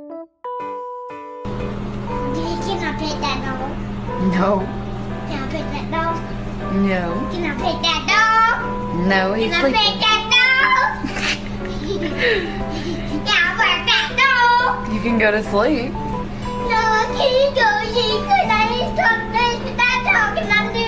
Can I pet that dog? No. Can I pet that dog? No. Can I pet that dog? No, he's Can I sleeping. pet that dog? Can I pet that dog? You can go to sleep. No, I can't go sleep because I need to talk to that dog and I do